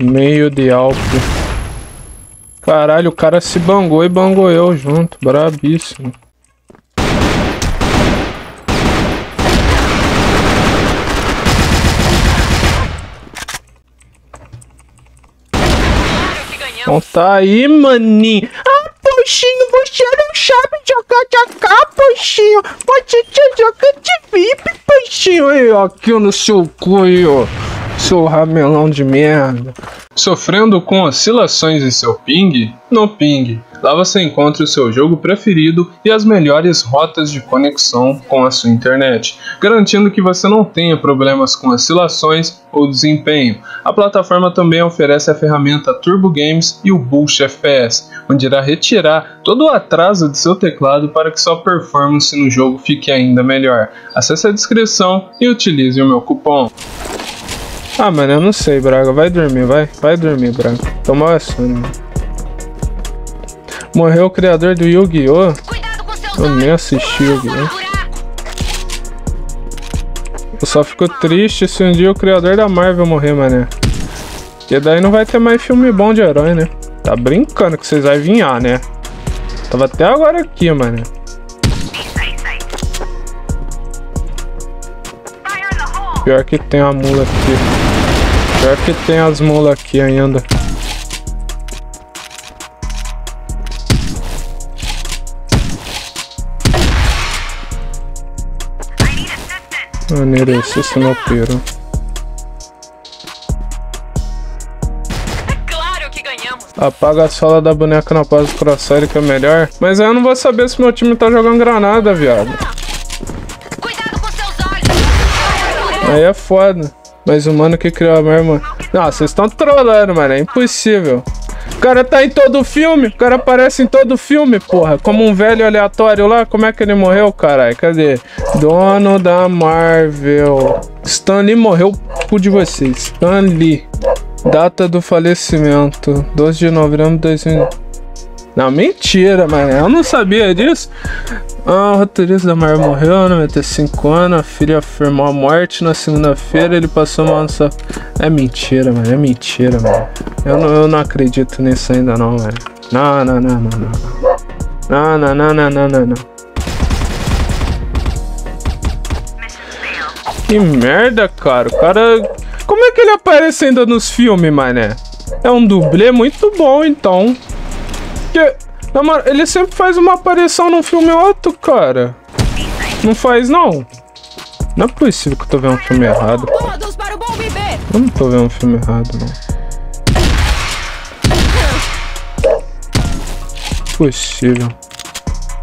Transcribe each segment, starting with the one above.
Meio de Alpe. Caralho, o cara se bangou e bangou eu junto. Brabíssimo. Então tá aí, maninho. Ah, poxinho, você não sabe jogar de AK, poxinho. Você joga de VIP, poxinho. Aí, ó, aqui no seu cu aí, ó. Seu ramelão de merda. Sofrendo com oscilações em seu ping? No ping. Lá você encontra o seu jogo preferido e as melhores rotas de conexão com a sua internet, garantindo que você não tenha problemas com oscilações ou desempenho. A plataforma também oferece a ferramenta Turbo Games e o Boost FPS, onde irá retirar todo o atraso de seu teclado para que sua performance no jogo fique ainda melhor. Acesse a descrição e utilize o meu cupom. Ah, mano, eu não sei, Braga. Vai dormir, vai. Vai dormir, Braga. Toma sono. Morreu o criador do Yu-Gi-Oh! Eu nem assisti Yu-Gi-Oh! Eu só fico triste se um dia o criador da Marvel morrer, mané. Porque daí não vai ter mais filme bom de herói, né? Tá brincando que vocês vão vinhar, né? Tava até agora aqui, mané. Pior que tem a mula aqui. Pior que tem as mulas aqui ainda. Maneiro esse sinopeiro. Apaga a sola da boneca na paz do crossfire que é melhor. Mas aí eu não vou saber se meu time tá jogando granada, viado. Aí é foda. Mas o mano que criou a arma. Não, vocês estão trolando, mano. É impossível. O cara tá em todo filme. O cara aparece em todo filme, porra. Como um velho aleatório lá. Como é que ele morreu, caralho? Cadê? Dono da Marvel. Stan Lee morreu por de vocês. Stan Lee. Data do falecimento. 12 de novembro de 2000. Não, mentira, mano. Eu não sabia disso. Ah, o roteirista da morreu, 95 anos. A filha afirmou a morte na segunda-feira. Ele passou mal nessa. É mentira, mano. É mentira, mano. Eu não, eu não acredito nisso ainda, não, mano. Não, não, não, não, não. Não, não, não, não, não, não, não. Que merda, cara. O cara. Como é que ele aparece ainda nos filmes, mané? É um dublê muito bom, então. Que. Ele sempre faz uma aparição num filme ou outro, cara. Não faz, não. Não é possível que eu tô vendo um filme errado. Eu não tô vendo um filme errado, não. Possível.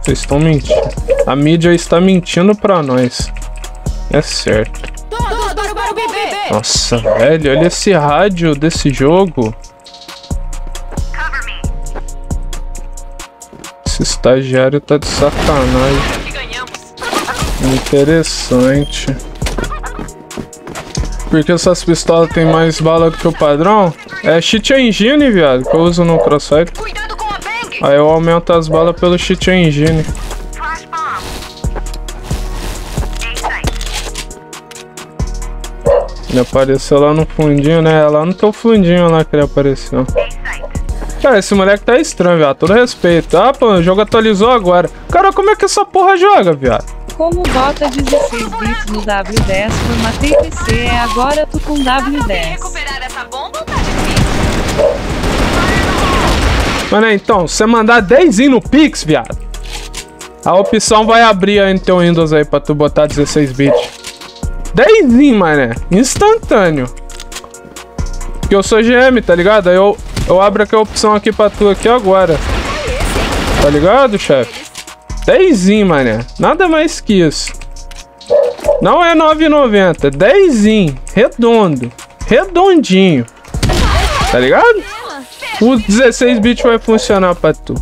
Vocês estão mentindo. A mídia está mentindo pra nós. É certo. Nossa, velho, olha esse rádio desse jogo. Esse estagiário tá de sacanagem. Interessante. Porque essas pistolas tem mais bala do que o padrão? É cheat engine, viado, que eu uso no crossfire. Aí eu aumento as balas pelo cheat engine. Ele apareceu lá no fundinho, né? É lá no teu fundinho lá que ele apareceu. Cara, esse moleque tá estranho, viado. Todo respeito. Ah, pô, o jogo atualizou agora. Cara, como é que essa porra joga, viado? Como bota 16 bits no W10, formatei PC, é agora tu com W10. Mano, então, você mandar 10 no Pix, viado, a opção vai abrir aí no teu Windows aí pra tu botar 16 bits. 10, mané. Instantâneo. Porque eu sou GM, tá ligado? Aí eu, eu abro aqui a opção aqui pra tu aqui agora. Tá ligado, chefe? Dezinho, mané. Nada mais que isso. Não é 9,90. Dezinho. Redondo. Redondinho. Tá ligado? O 16 bits vai funcionar pra tu.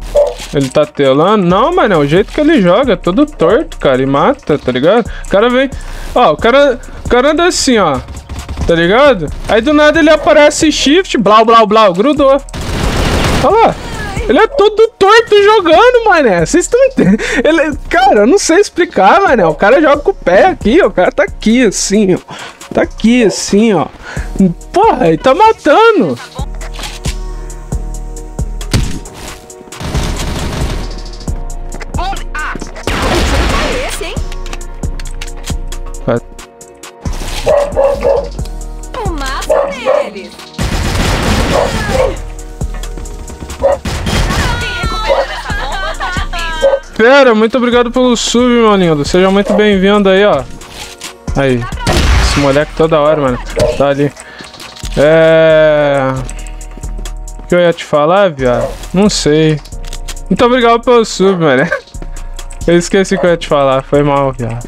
Ele tá telando? Não, mano, é o jeito que ele joga, todo torto, cara, e mata, tá ligado? O cara vem... Ó, o cara, o cara anda assim, ó. Tá ligado? Aí do nada ele aparece shift, blau, blau, blau, grudou. Olha lá. Ele é todo torto jogando, mané. Vocês estão entendendo? Ele, cara, eu não sei explicar, mané. O cara joga com o pé aqui, ó. O cara tá aqui, assim, ó. Tá aqui, assim, ó. Porra, ele tá matando. Pera, muito obrigado pelo sub, meu lindo. Seja muito bem-vindo aí, ó. Aí. Esse moleque toda hora, mano. Tá ali. É... O que eu ia te falar, viado? Não sei. Muito obrigado pelo sub, mano. Eu esqueci o que eu ia te falar. Foi mal, viado.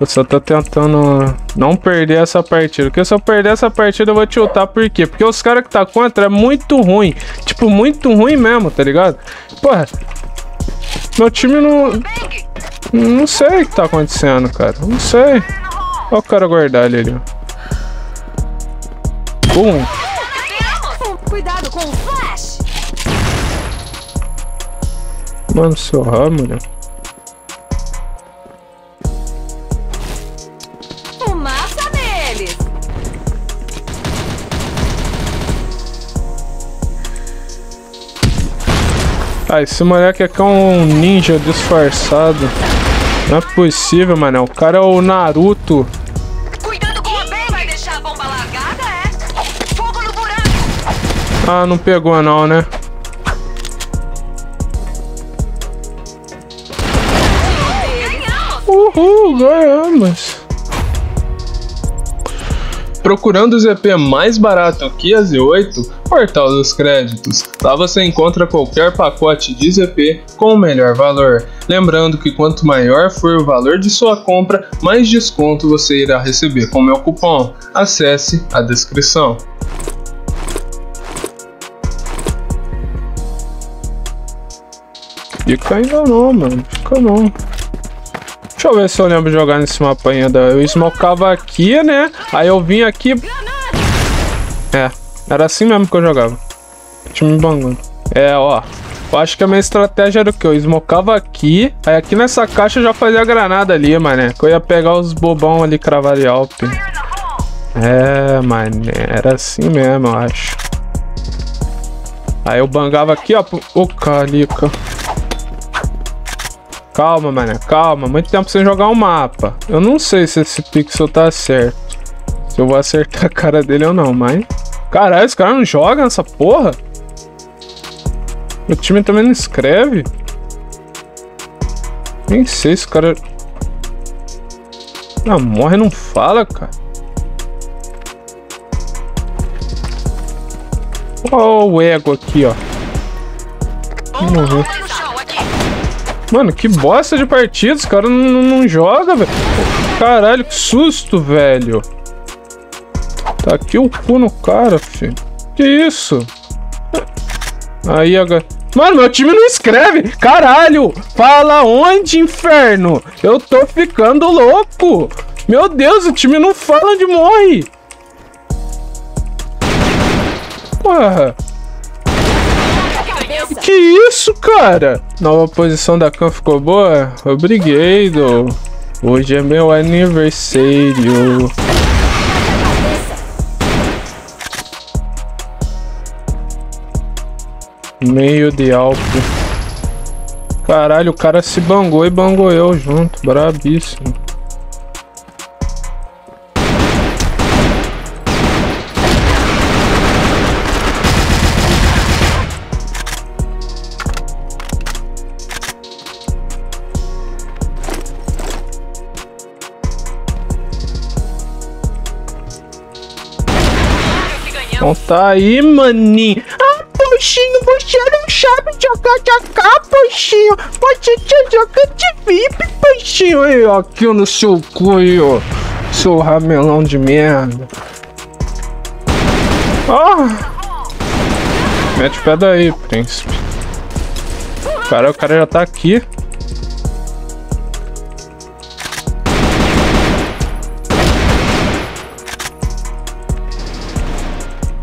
Eu só tô tentando não perder essa partida. Porque se eu perder essa partida, eu vou tiltar. Por quê? Porque os caras que tá contra é muito ruim. Tipo, muito ruim mesmo, tá ligado? Porra. Meu time não... Não sei o que tá acontecendo, cara. Não sei. Olha o cara guardar ali, ali. Bum. Cuidado com o flash! Mano, seu ramo, né? Ah, esse moleque aqui é um ninja disfarçado. Não é possível, mano. O cara é o Naruto. Cuidado com a bem! Vai deixar a bomba largada, é? Fogo no buraco! Ah, não pegou não, né? Uhul, ganhamos. Procurando o ZP mais barato que a Z8, Portal dos Créditos. Lá você encontra qualquer pacote de ZP com o melhor valor. Lembrando que quanto maior for o valor de sua compra, mais desconto você irá receber com meu cupom. Acesse a descrição. Fica ainda não, mano. Fica não. Deixa eu ver se eu lembro de jogar nesse mapa ainda. Eu smocava aqui, né? Aí eu vim aqui. É, era assim mesmo que eu jogava. Time bangando. É, ó. Eu acho que a minha estratégia era o que? Eu smocava aqui. Aí aqui nessa caixa eu já fazia granada ali, mané. Que eu ia pegar os bobão ali cravar alp. É, mané. Era assim mesmo, eu acho. Aí eu bangava aqui, ó. Ô, calica. Calma, mané, calma. Muito tempo sem jogar um mapa. Eu não sei se esse pixel tá certo. Se eu vou acertar a cara dele ou não, mas... Caralho, esse cara não joga nessa porra? O time também não escreve? Nem sei se o cara... Ah, morre não fala, cara. Ó o ego aqui, ó. Chão, aqui! Mano, que bosta de partida. Os caras não, não, jogam, velho. Caralho, que susto, velho. Tá aqui o cu no cara, filho. Que isso? Aí agora. Mano, meu time não escreve. Caralho, fala onde, inferno? Eu tô ficando louco. Meu Deus, o time não fala onde morre. Porra. Que isso, cara? Nova posição da Khan ficou boa? Obrigado. Hoje é meu aniversário. Meio de álcool. Caralho, o cara se bangou e bangou eu junto. Brabíssimo. Então tá aí, maninho. Ah, poxinho, você não sabe jogar de AK, poxinho. Você já joga de VIP, poxinho. Aí, ó, aqui no seu cu ó. Seu ramelão de merda. Ah. Mete o pé daí, príncipe. Cara, o cara já tá aqui.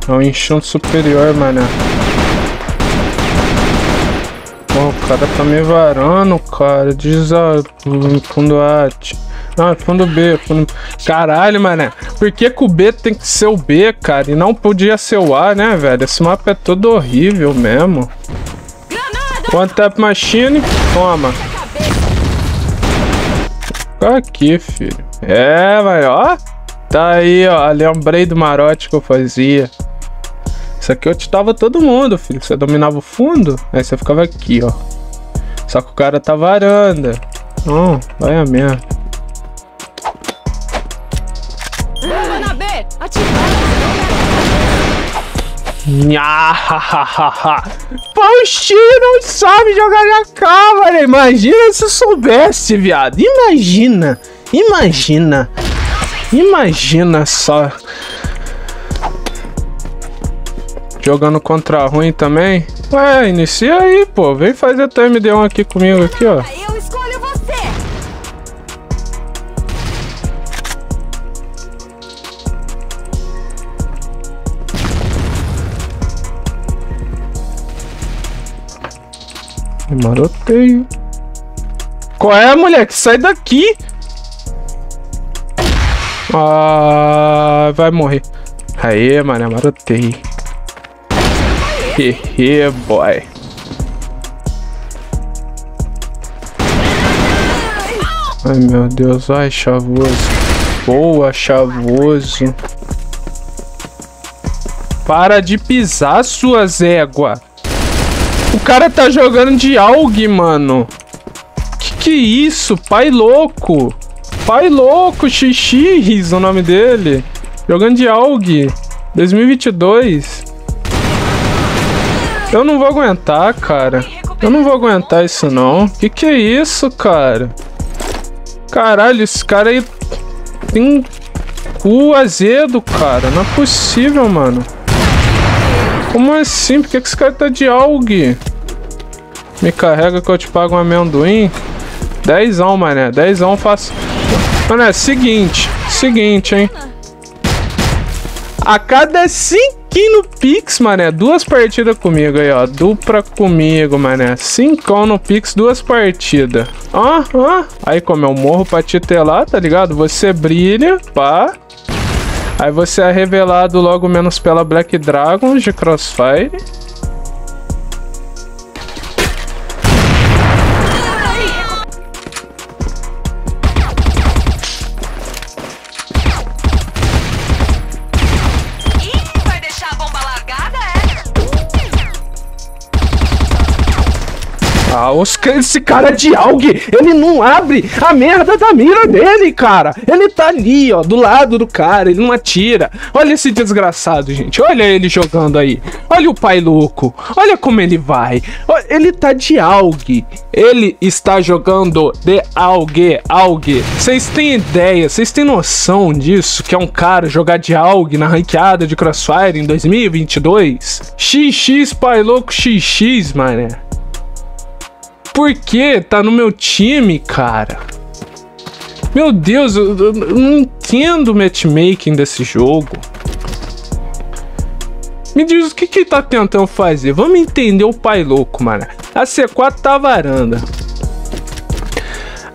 É um enxante superior, mané. Pô, o cara tá me varando, cara. Diz a fundo A. Não, é fundo B. Fundo... Caralho, mané. Por que, que o B tem que ser o B, cara? E não podia ser o A, né, velho? Esse mapa é todo horrível mesmo. One tap machine. Toma. Fica aqui, filho. É, vai, ó. Tá aí, ó. Lembrei do marote que eu fazia. Isso aqui eu titava todo mundo, filho. Você dominava o fundo, aí você ficava aqui, ó. Só que o cara tá varanda. Não, vai a merda. Faustino não sabe jogar na câmera. Imagina se soubesse, viado. Imagina. Imagina. Imagina só. Jogando contra ruim também. Ué, inicia aí, pô. Vem fazer teu MD1 aqui comigo aqui, ó. Eu escolho você. Maroteio. Qual é, moleque? Sai daqui! Ah, vai morrer. Aê, mano, maroteio. Hehe, boy. Ai, meu Deus. Ai, chavoso. Boa, chavoso. Para de pisar, suas éguas. O cara tá jogando de AUG, mano. Que que é isso? Pai louco. Pai louco, XX, o nome dele. Jogando de AUG. 2022. Eu não vou aguentar, cara. Eu não vou aguentar isso, não. Que que é isso, cara? Caralho, esse cara aí tem cu azedo, cara. Não é possível, mano. Como assim? Por que, que esse cara tá de AUG? Me carrega que eu te pago um amendoim. Dezão, mané. Dezão faço. Mano, é seguinte. Seguinte, hein. A cada cinquinho no Pix, mané. Duas partidas comigo aí, ó. Dupla comigo, mané. Cincão no Pix, duas partidas. Ó, ó. Aí como eu morro pra lá, tá ligado? Você brilha, pá. Aí você é revelado logo menos pela Black Dragon de Crossfire. Ah, os, esse cara de AUG, ele não abre a merda da mira dele, cara. Ele tá ali, ó, do lado do cara, ele não atira. Olha esse desgraçado, gente. Olha ele jogando aí. Olha o pai louco. Olha como ele vai. Ele tá de AUG. Ele está jogando de AUG, AUG. Vocês têm ideia, vocês têm noção disso? Que é um cara jogar de AUG na ranqueada de Crossfire em 2022? XX, pai louco, XX, mané. Por que tá no meu time, cara? Meu Deus, eu, eu- não entendo o matchmaking desse jogo. Me diz o que que tá tentando fazer. Vamos entender o pai louco, mano. A C4 tá varanda.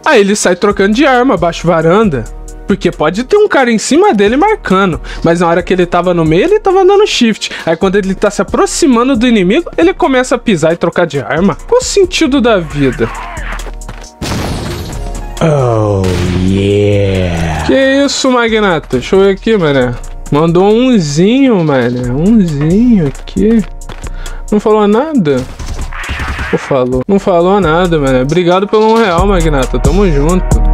Aí ele sai trocando de arma abaixo varanda. Porque pode ter um cara em cima dele marcando. Mas na hora que ele tava no meio, ele tava dando shift. Aí quando ele tá se aproximando do inimigo, ele começa a pisar e trocar de arma. Qual o sentido da vida? Oh, yeah. Que isso, Magnata? Deixa eu ver aqui, mané. Mandou umzinho, mané. Umzinho aqui. Não falou nada? Ou falou? Não falou nada, mané. Obrigado pelo um real, Magnata. Tamo junto.